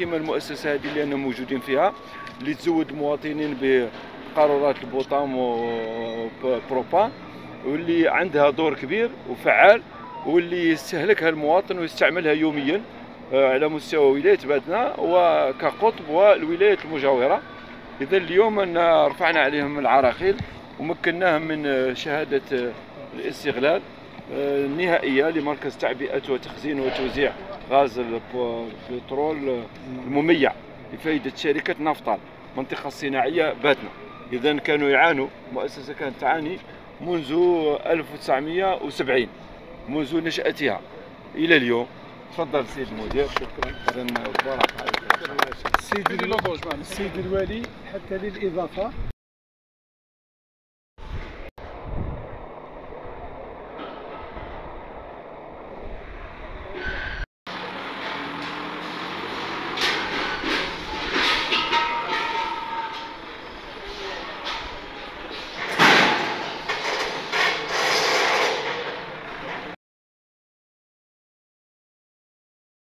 كما المؤسسة هذه اللي أنا موجودين فيها اللي تزود المواطنين بقارورات البوطام وبروبان واللي عندها دور كبير وفعال واللي يستهلكها المواطن ويستعملها يوميا آه، على مستوى ولاية بادنا وكقطب والولايات المجاورة. إذا اليوم رفعنا عليهم العراقيل ومكناهم من شهادة الاستغلال. النهائية لمركز تعبئة وتخزين وتوزيع غاز البترول المميع لفائده شركة نفطال المنطقة الصناعيه باتنا. اذا كانوا يعانوا المؤسسه كانت تعاني منذ 1970 منذ نشأتها. إلى اليوم. تفضل سيد المدير شكرا. اذا السيد السيد الوالي حتى للإضافة